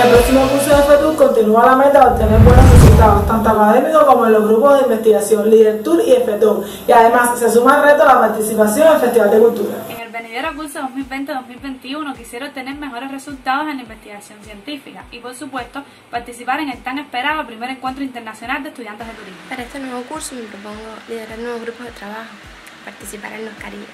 el próximo curso de FETUR continúa la meta de obtener buenos resultados, tanto académicos como en los grupos de investigación, Líder Tour y FETUR. Y además se suma el reto a la participación en el Festival de Cultura. En el venidero curso 2020-2021 quisiera obtener mejores resultados en la investigación científica y, por supuesto, participar en el tan esperado primer encuentro internacional de estudiantes de turismo. Para este nuevo curso me propongo liderar nuevos grupos de trabajo, participar en los Caribe.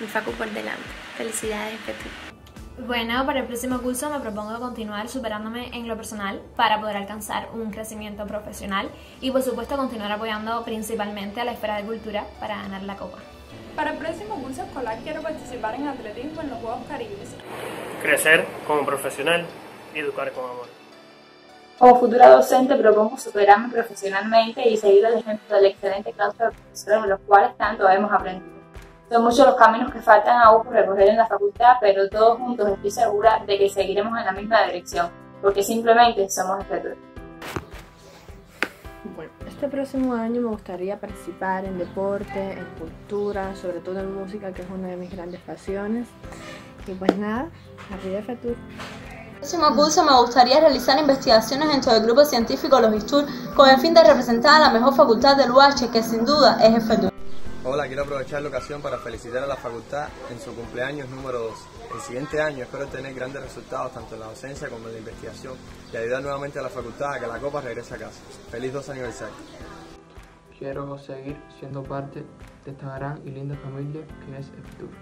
Mi facu por delante. Felicidades, FETUR. Bueno, para el próximo curso me propongo continuar superándome en lo personal para poder alcanzar un crecimiento profesional y por supuesto continuar apoyando principalmente a la esfera de cultura para ganar la copa. Para el próximo curso escolar quiero participar en atletismo en los Juegos Caribes. Crecer como profesional y educar con amor. Como futura docente propongo superarme profesionalmente y seguir el ejemplo del excelente claustro de profesores de los cuales tanto hemos aprendido. Son muchos los caminos que faltan aún por recorrer en la facultad, pero todos juntos estoy segura de que seguiremos en la misma dirección, porque simplemente somos escritores. Bueno, este próximo año me gustaría participar en deporte, en cultura, sobre todo en música, que es una de mis grandes pasiones. Y pues nada, arriba FETUR. El próximo curso me gustaría realizar investigaciones dentro del grupo científico Los Istur con el fin de representar a la mejor facultad del UH, que sin duda es FETUR. Hola, quiero aprovechar la ocasión para felicitar a la facultad en su cumpleaños número 2. El siguiente año espero tener grandes resultados tanto en la docencia como en la investigación y ayudar nuevamente a la facultad a que la copa regrese a casa. Feliz 2 aniversario. Quiero seguir siendo parte de esta gran y linda familia que es el futuro.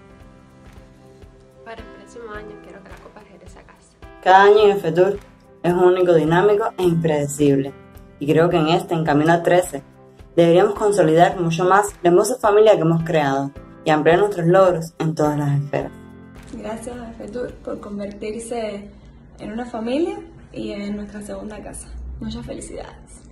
Para el próximo año quiero que la copa regrese a casa. Cada año en FETUR es único, dinámico e impredecible. Y creo que en este, en Camino a 13, deberíamos consolidar mucho más la hermosa familia que hemos creado y ampliar nuestros logros en todas las esferas. Gracias a FETUR por convertirse en una familia y en nuestra segunda casa. Muchas felicidades.